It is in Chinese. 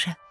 是。